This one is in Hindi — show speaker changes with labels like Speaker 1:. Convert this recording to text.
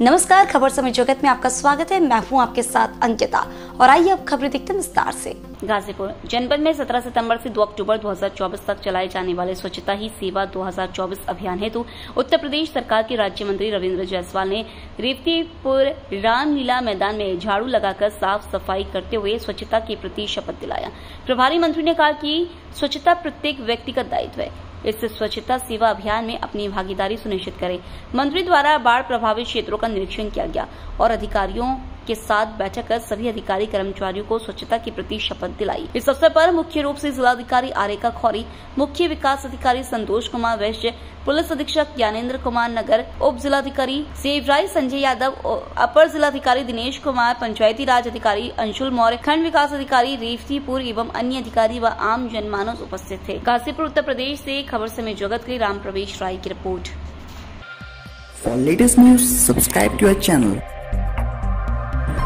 Speaker 1: नमस्कार, खबर समय जगत में आपका स्वागत है। मैं हूँ आपके साथ अंकिता। और आइए अब खबरें देखते हैं विस्तार से। गाजीपुर जनपद में 17 सितंबर से 2 अक्टूबर 2024 तक चलाए जाने वाले स्वच्छता ही सेवा 2024 अभियान हेतु उत्तर प्रदेश सरकार के राज्य मंत्री रविंद्र जायसवाल ने रेवतीपुर रामलीला मैदान में झाड़ू लगाकर साफ़ सफ़ाई करते हुए स्वच्छता के प्रति शपथ दिलाया। प्रभारी मंत्री ने कहा कि स्वच्छता प्रत्येक व्यक्ति का दायित्व है। इस स्वच्छता सेवा अभियान में अपनी भागीदारी सुनिश्चित करें। मंत्री द्वारा बाढ़ प्रभावित क्षेत्रों का निरीक्षण किया गया और अधिकारियों के साथ बैठक कर सभी अधिकारी कर्मचारियों को स्वच्छता के प्रति शपथ दिलाई। इस अवसर पर मुख्य रूप से जिलाधिकारी आरेखा खौरी मुख्य विकास अधिकारी संतोष कुमार वैश्य पुलिस अधीक्षक ज्ञानेन्द्र कुमार नगर उप जिलाधिकारी सेवराई संजय यादव अपर जिलाधिकारी दिनेश कुमार पंचायती राज अधिकारी अंशुल मौर्य खंड विकास अधिकारी रेवतीपुर एवं अन्य अधिकारी व आम जनमानस उपस्थित थे। गाजीपुर उत्तर प्रदेश ऐसी खबर समय जगत के राम प्रवेश राय की report.
Speaker 2: For latest news, subscribe to our